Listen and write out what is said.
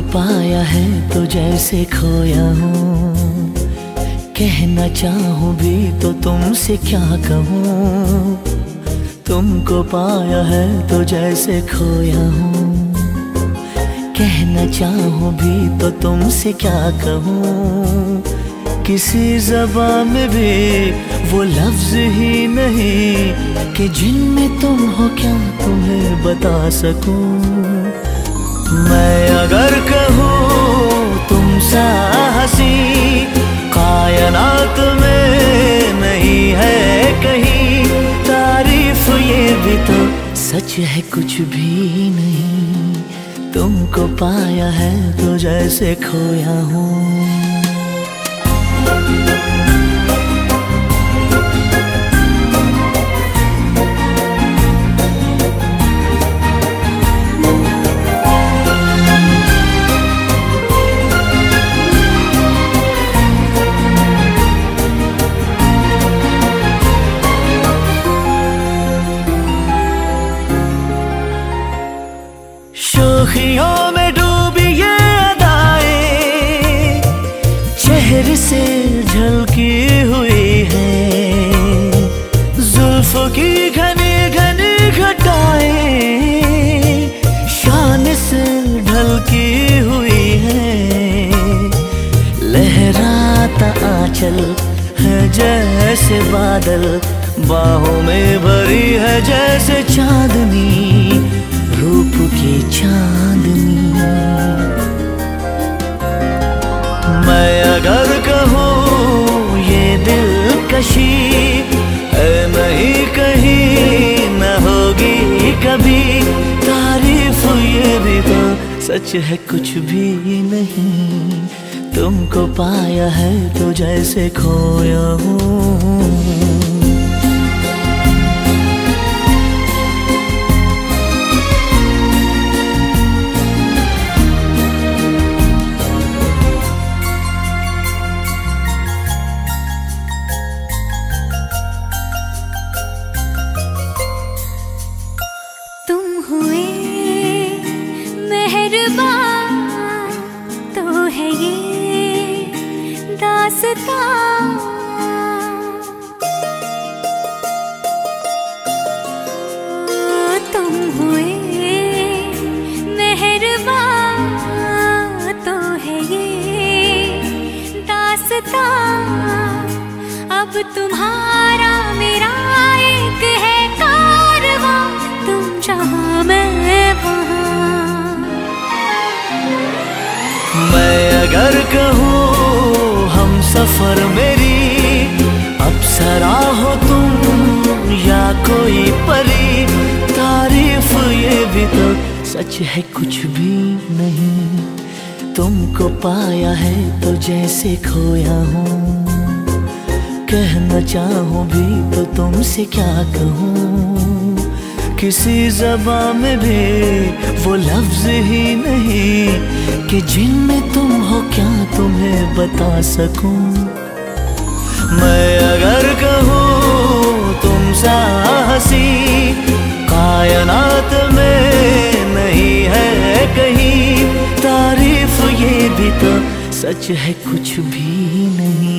पाया है तो जैसे खोया हूँ। कहना चाहूँ भी तो तुमसे क्या कहूँ। तुमको पाया है तो जैसे खोया हूँ। कहना चाहूँ भी तो तुमसे क्या कहूँ। किसी जबान में भी वो लफ्ज ही नहीं कि जिनमें तुम हो क्या तुम्हें बता सकूँ। मैं अगर कहूँ तुम सा हसी, कायनात में नहीं है कहीं। तारीफ़ ये भी तो सच है, कुछ भी नहीं। तुमको पाया है तो जैसे खोया हूँ। शोखियों में डूबी ये अदाएँ, चेहरे से झलकी हुई है। जुल्फ की घनी घनी घटाएँ, शान से ढलकी हुई है। लहराता आंचल है जैसे बादल, बाहों में भरी है जैसे चांदनी। रूप की चांदनी। मैं अगर कहूँ, ये दिल कशी, है नहीं कहीं, न होगी कभी। तारीफ़ ये भी तो सच है, कुछ भी नहीं। तुमको पाया है तो जैसे खोया हूँ। ये दास्तां तुम तो दास्तां अब तुम्हारा भी तो सच है कुछ भी नहीं। तुमको पाया है तो जैसे खोया हूँ। कहना चाहूँ भी तो तुमसे क्या कहूँ। किसी जबा में भी वो लफ्ज ही नहीं कि जिनमें तुम हो क्या तुम्हें बता सकूँ। मैं अगर कहूँ तुम सा हसी, कायनात सच है कुछ भी नहीं।